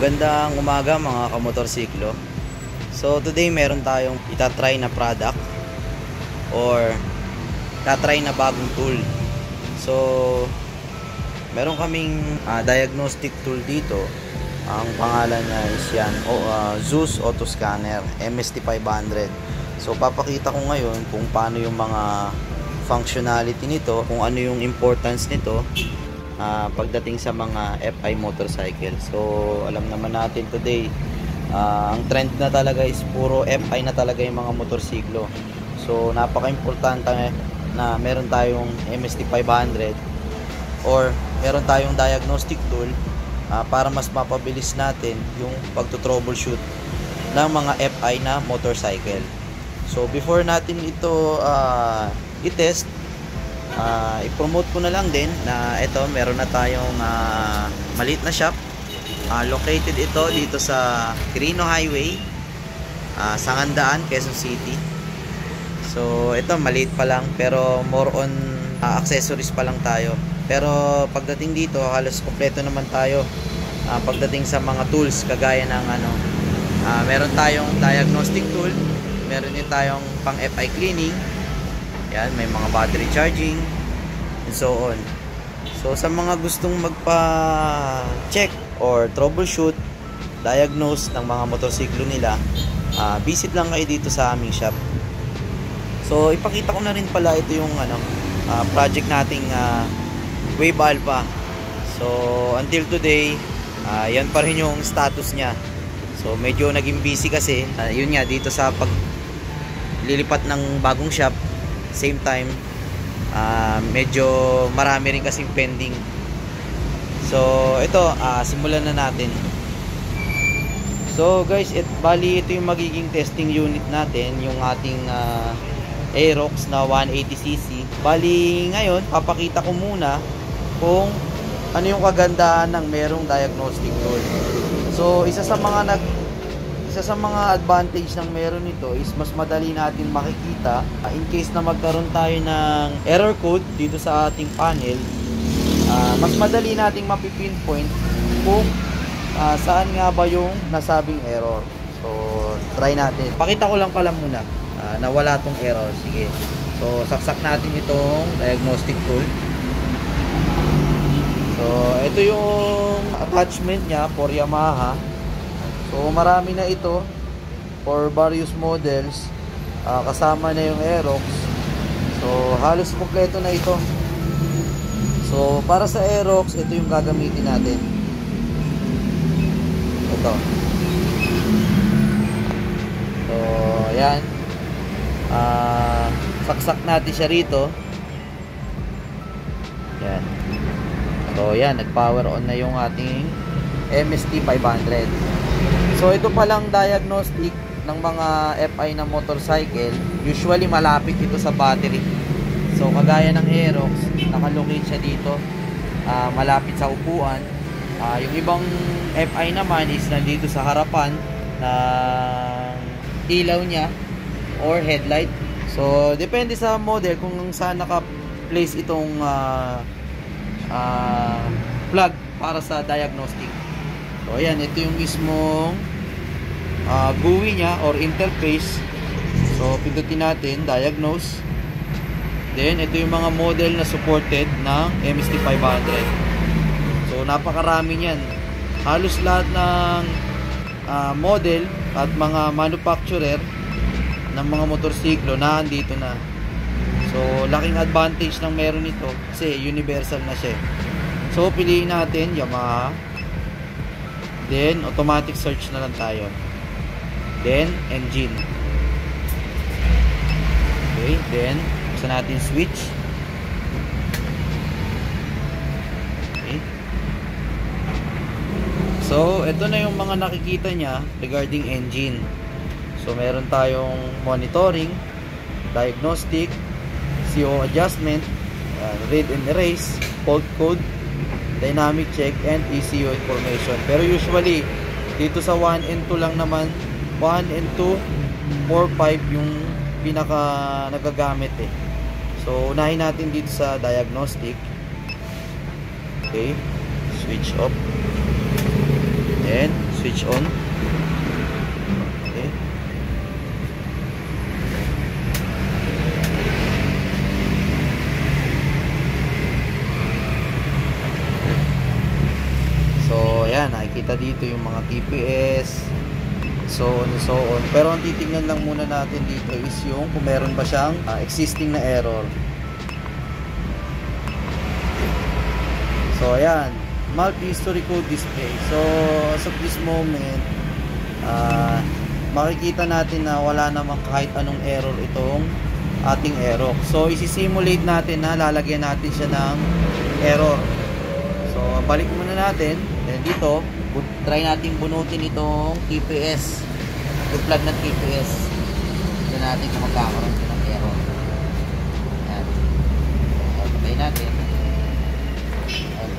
Magandang umaga mga kamotorsiklo. So today meron tayong itatry na product or itatry na bagong tool. So meron kaming ah, diagnostic tool dito. Ang pangalan niya is yan, o, ah, Zeus Auto Scanner MST500. So papakita ko ngayon kung paano yung mga functionality nito, kung ano yung importance nito ah, pagdating sa mga FI motorcycle. So, alam naman natin today, ah, ang trend na talaga is puro FI na talaga yung mga motorsiklo. So, napaka-importante na meron tayong MST 500 or meron tayong diagnostic tool ah, para mas mapabilis natin yung pagto-troubleshoot ng mga FI na motorcycle. So, before natin ito ah, i-test, Ah, i-promote ko na lang din na ito meron na tayong ah, maliit na shop. Ah, located ito dito sa Quirino Highway ah, Sangandaan, Quezon City. So ito maliit pa lang pero more on ah, accessories pa lang tayo. Pero pagdating dito halos kompleto naman tayo. Ah, pagdating sa mga tools kagaya ng ano ah, meron tayong diagnostic tool meron din tayong pang FI cleaning yan, may mga battery charging and so on. So sa mga gustong magpa-check or troubleshoot, diagnose ng mga motorsiklo nila, ah, visit lang kayo dito sa aming shop. So ipakita ko na rin pala ito yung ano, ah, project nating ah, Wave Alpha. So until today, ah, yan pa rin yung status niya. So medyo naging busy kasi, ah, yun nga dito sa pag lilipat ng bagong shop same time ah, medyo marami rin kasing pending. So ito ah, simulan na natin. So guys it, bali ito yung magiging testing unit natin yung ating ah, Aerox na 180cc bali ngayon papakita ko muna kung ano yung kagandahan ng merong diagnostic tool. So isa sa mga nag isa sa mga advantage ng meron nito is mas madali natin makikita uh, in case na magkaroon tayo ng error code dito sa ating panel uh, mas madali nating mapipinpoint kung uh, saan nga ba yung nasabing error. So try natin. Pakita ko lang pala muna uh, na wala tong error. Sige. So saksak natin itong diagnostic tool. So ito yung attachment niya for Yamaha So marami na ito for various models. Uh, kasama na yung Aerox. So halos kompleto na ito. So para sa Aerox, ito yung gagamitin natin. Ito. So ayan. Uh, saksak natin siya rito. Yan. So yan, nag-power on na yung ating MST 500. So ito palang diagnostic ng mga FI na motorcycle, usually malapit ito sa battery. So kagaya ng Aerox, nakalocate siya dito, uh, malapit sa upuan. Uh, yung ibang FI naman is nandito sa harapan ng ilaw niya or headlight. So depende sa model kung saan naka-place itong uh, uh, plug para sa diagnostic. So ayan, ito yung mismong uh, GUI niya or interface. So pindutin natin, diagnose. Then ito yung mga model na supported ng MST500. So napakarami niyan. Halos lahat ng uh, model at mga manufacturer ng mga motorsiklo na andito na. So laking advantage ng meron ito kasi universal na siya. So piliin natin Yamaha Then, automatic search na lang tayo. Then, engine. Okay, then, buksan natin switch. Okay. So, ito na yung mga nakikita niya regarding engine. So, meron tayong monitoring, diagnostic, CO adjustment, uh, read and erase, fault code, dynamic check, and ECU information. Pero usually, dito sa 1 and 2 lang naman, 1 and 2, 4, 5 yung pinaka nagagamit eh. So, unahin natin dito sa diagnostic. Okay. Switch off. Then, switch on. Okay. So, ayan, nakikita dito yung mga TPS, so on and so on. Pero ang titingnan lang muna natin dito is yung kung meron ba siyang ah, existing na error. So, ayan, multi-history code display. So, as of this moment, ah, makikita natin na wala namang kahit anong error itong ating error. So, isi-simulate natin na lalagyan natin siya ng error. So, balik muna natin. Then dito, try natin bunutin itong TPS. Yung plug ng TPS. Tignan natin kung magkakaroon siya ng error. Ayan. So, patay natin. Ayan.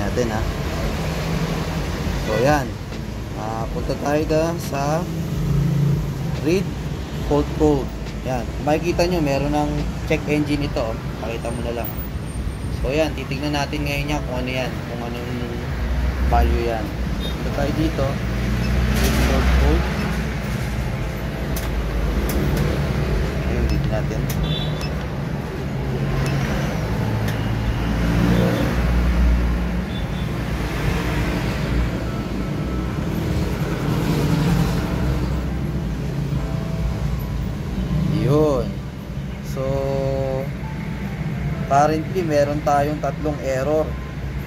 Natin ha. So, ayan. Ah, punta tayo da sa read fault code. Yan. Makikita nyo, meron ng check engine ito. Pakita mo na lang. So, yan. Titignan natin ngayon yan kung ano yan. Kung anong value yan. Punta tayo dito. Fault code. Ayun, dito natin. Meron tayong tatlong error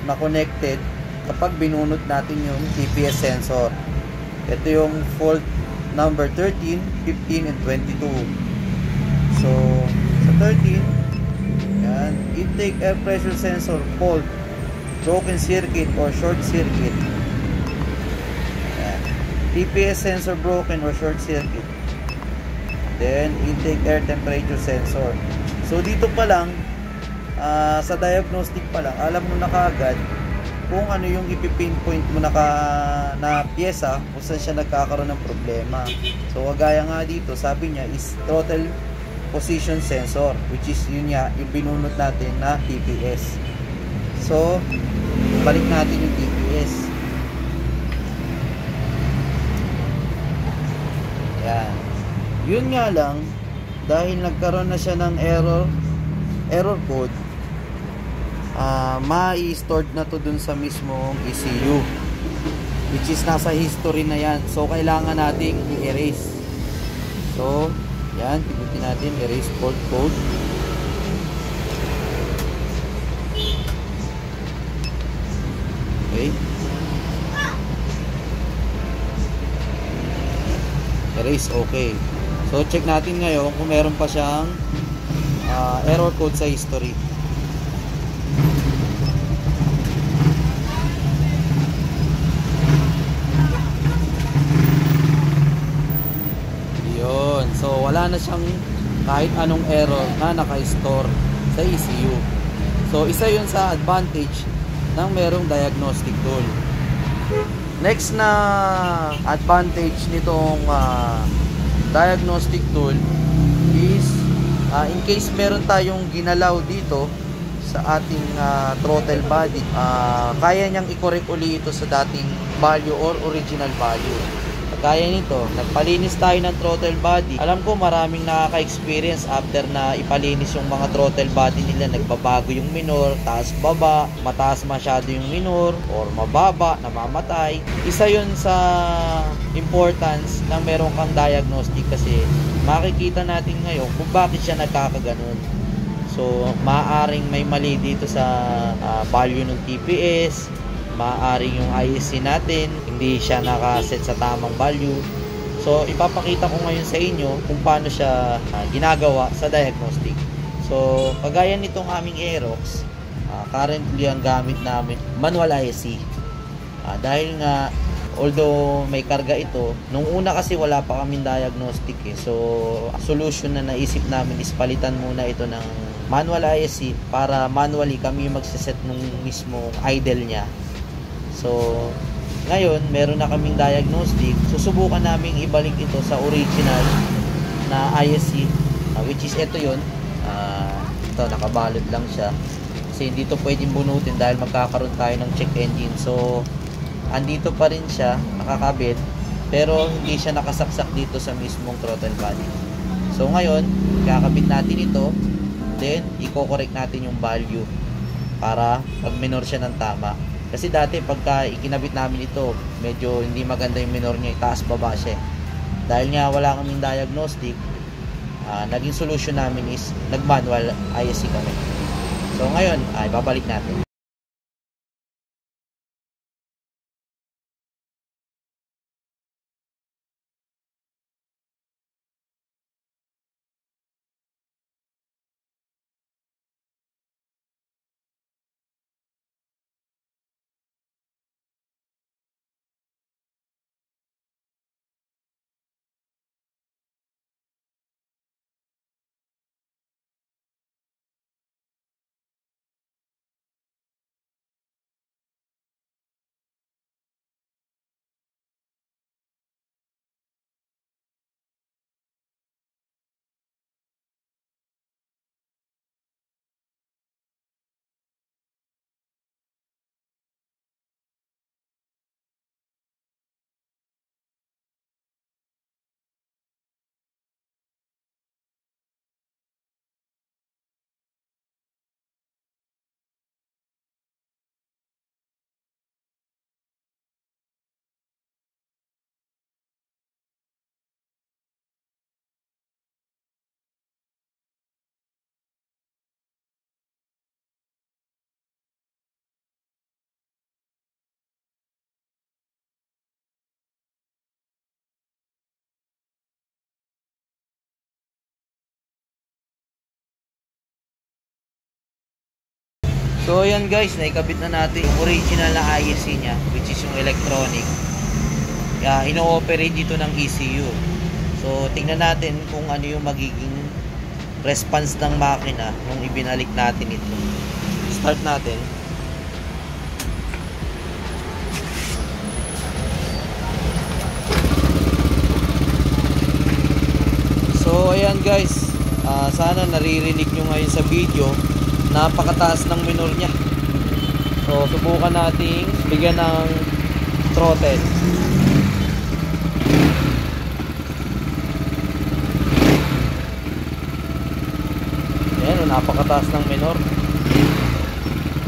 na connected kapag binunot natin yung TPS sensor. Ito yung fault number 13, 15, and 22. So, sa 13, yan, intake air pressure sensor fault, broken circuit or short circuit. Yan. TPS sensor broken or short circuit. Then, intake air temperature sensor. So, dito pa lang, ah, sa diagnostic pa lang, alam mo na kaagad kung ano yung ipipinpoint mo na, ka, na pyesa kung saan siya nagkakaroon ng problema. So, kagaya nga dito, sabi niya is throttle position sensor, which is yun nga, yung binunot natin na TPS. So, balik natin yung TPS. Yan. Yun nga lang, dahil nagkaroon na siya ng error, error code, ah ma-stored na to dun sa mismong ECU. Which is nasa history na yan. So, kailangan nating i-erase. So, yan, pigutin natin, erase fault code. Okay. erase okay so check natin ngayon kung meron pa siyang ah, error code sa history yun. So wala na siyang kahit anong error na naka-store sa ECU so isa yun sa advantage ng merong diagnostic tool. Next na advantage nitong ah, diagnostic tool is ah, in case meron tayong ginalaw dito sa ating ah, throttle body, ah, kaya niyang i-correct uli ito sa dating value or original value. Kaya nito, nagpalinis tayo ng throttle body. Alam ko maraming nakaka-experience after na ipalinis yung mga throttle body nila. Nagbabago yung minor, taas baba, mataas masyado yung minor, or mababa, namamatay. Isa yun sa importance na meron kang diagnostic kasi makikita natin ngayon kung bakit siya nagkakaganon. So, maaaring may mali dito sa ah, value ng TPS, maaaring yung ISC natin hindi siya nakaset sa tamang value. So, ipapakita ko ngayon sa inyo kung paano siya ah, ginagawa sa diagnostic. So, kagaya nitong aming Aerox, ah, currently ang gamit namin manual ISC. Ah, dahil nga although may karga ito, nung una kasi wala pa kaming diagnostic eh. So, solution na naisip namin is palitan muna ito ng manual ISC para manually kami magsiset nung mismo idle niya. So, ngayon, meron na kaming diagnostic. Susubukan naming ibalik ito sa original na ISC, ah, which is ito yon. Ah, ito, nakabalot lang siya. kasi hindi to pwedeng bunutin dahil magkakaroon tayo ng check engine. So, andito pa rin siya, nakakabit, pero hindi siya nakasaksak dito sa mismong throttle body. So, ngayon, kakabit natin ito, then, i-correct natin yung value para pag-minor siya ng tama. Kasi dati, pagka ikinabit namin ito, medyo hindi maganda yung minor niya, itaas baba siya. Dahil nga wala kaming diagnostic, ah, naging solution namin is nag-manual ISC kami. So ngayon, ay babalik natin. So ayan guys, naikabit na natin yung original na ISC niya which is yung electronic. Uh, ino-operate dito ng ECU. So tingnan natin kung ano yung magiging response ng makina nung ibinalik natin ito. Start natin. So ayan guys, uh, sana naririnig nyo ngayon sa video napakataas ng minor niya. So subukan nating bigyan ng throttle. Ayan napakataas ng minor.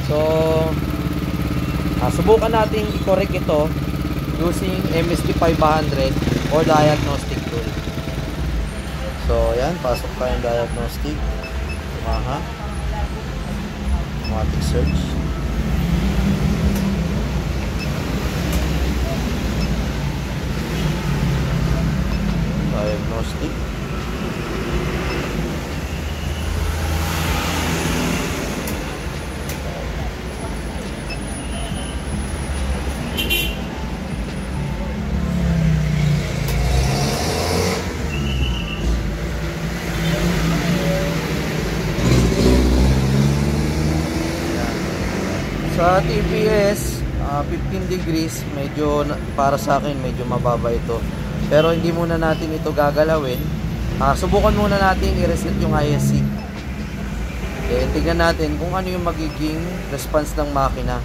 So ah, subukan nating i-correct ito using MST 500 or diagnostic tool. So ayan pasok tayong diagnostic. Aha automatic search diagnostic degrees, medyo para sa akin medyo mababa ito. Pero hindi muna natin ito gagalawin. Ah, subukan muna natin i-reset yung ISC. Then tingnan natin kung ano yung magiging response ng makina.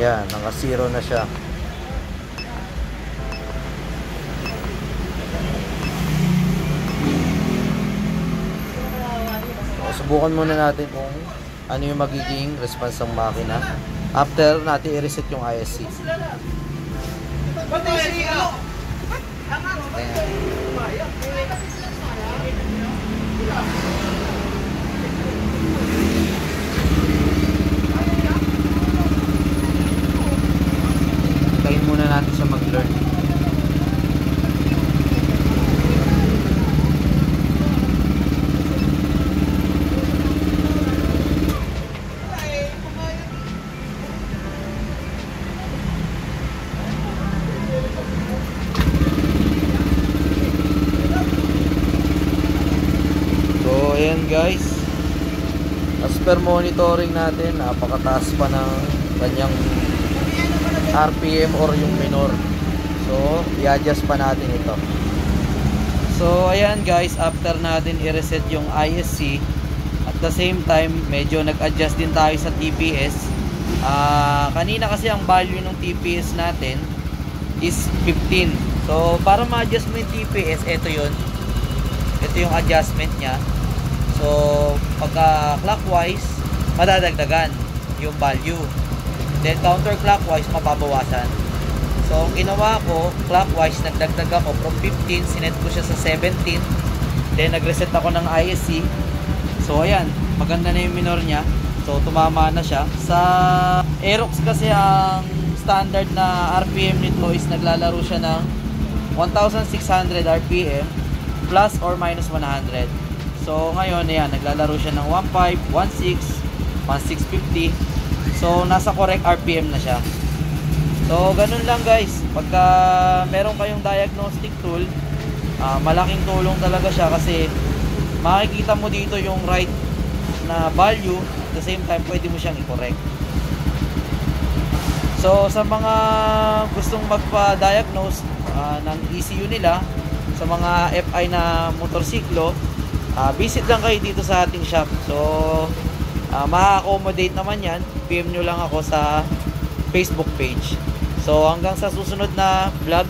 Yan, naka zero na siya. Subukan muna natin kung ano yung magiging response ng makina after natin i-reset yung ISC. Ayan. Muna natin siya mag-learn. Per monitoring natin, napakataas pa ng kanyang RPM or yung minor. So, i-adjust pa natin ito. So, ayan guys, after natin i-reset yung ISC, at the same time, medyo nag-adjust din tayo sa TPS. Ah, kanina kasi ang value ng TPS natin is 15. So, para ma-adjust mo yung TPS, ito yun. Ito yung adjustment niya. So, pagka clockwise, madadagdagan yung value. Then, counterclockwise, mababawasan. So, ang ginawa ko, clockwise, nagdagdag ako from 15, sinet ko siya sa 17. Then, nag-reset ako ng ISC. So, ayan, maganda na yung minor niya. So, tumama na siya. Sa Aerox kasi ang standard na RPM nito is naglalaro siya ng 1,600 RPM plus or minus 100. So, ngayon, ayan, naglalaro siya ng 1.5, 1.6, 1.650. So, nasa correct RPM na siya. So, ganun lang guys. Pagka meron kayong diagnostic tool, ah, malaking tulong talaga siya kasi makikita mo dito yung right na value at the same time pwede mo siyang i-correct. So, sa mga gustong magpa-diagnose ah, ng ECU nila, sa mga FI na motorsiklo, ah, visit lang kayo dito sa ating shop. So, uh, ma-accommodate naman yan. PM nyo lang ako sa Facebook page. So, hanggang sa susunod na vlog,